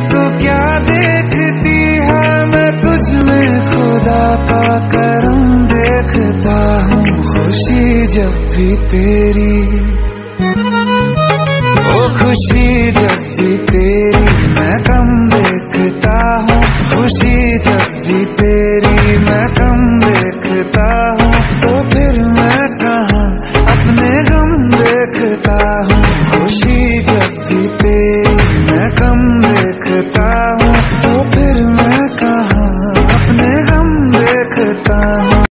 तो क्या देखती है? मैं देखता हूँ। खुशी जब भी तेरी। ओ खुशी जब भी तेरी, मैं कम देखता हूँ। खुशी जब भी तेरी। कं लेख